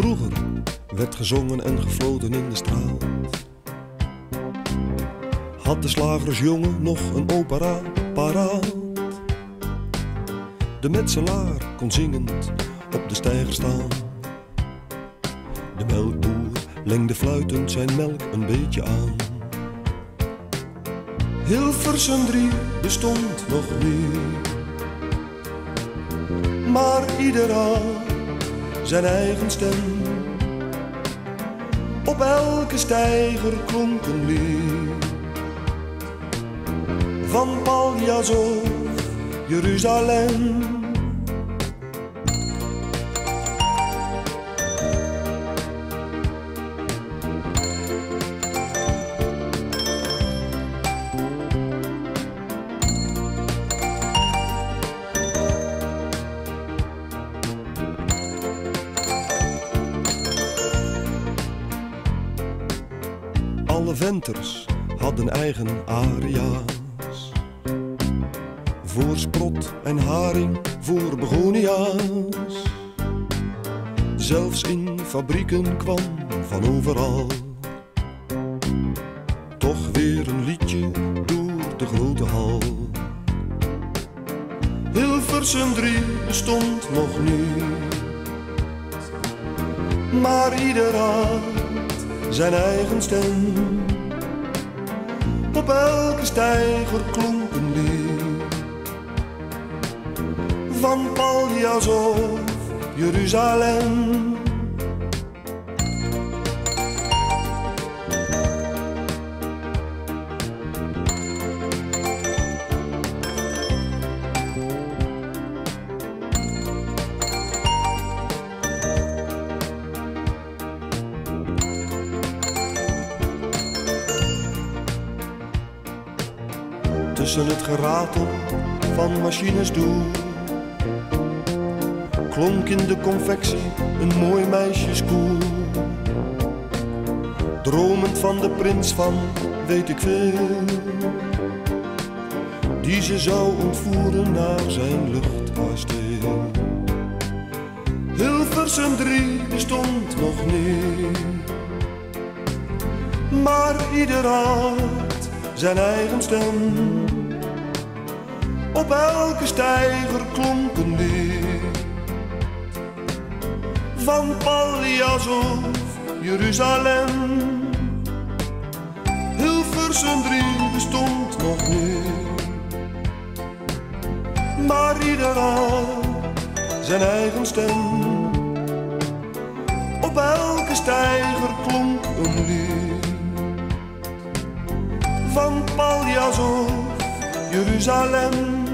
Vroeger werd gezongen en gefloten in de straat. Had de slagersjongen nog een opera paraat. De metselaar kon zingend op de steiger staan. De melkboer lengde fluitend zijn melk een beetje aan. Hilversum 3 bestond nog niet. Maar ieder zijn eigen stem. Op elke steiger klonk een lied. Van Paljas of Jeruzalem. Alle venters hadden eigen aria's. Voor sprot en haring, voor begonia's. Zelfs in fabrieken kwam van overal. Toch weer een liedje door de grote hal. Hilversum 3 bestond nog niet. Maar ieder had zijn eigen stem. Op elke steiger klonk een lied. Van Paljas of Jeruzalem. Tussen het geratel van machines door klonk in de confectie een mooi meisjeskoel. Dromend van de prins van weet ik veel, die ze zou ontvoeren naar zijn luchtkasteel. Hilversum 3 bestond nog niet, maar ieder had zijn eigen stem. Op elke steiger klonk een lied. Van Paljas of Jeruzalem. Hilversum 3 bestond nog niet. Maar ieder had zijn eigen stem. Op elke steiger klonk een lied. Van Paljas of Jeruzalem.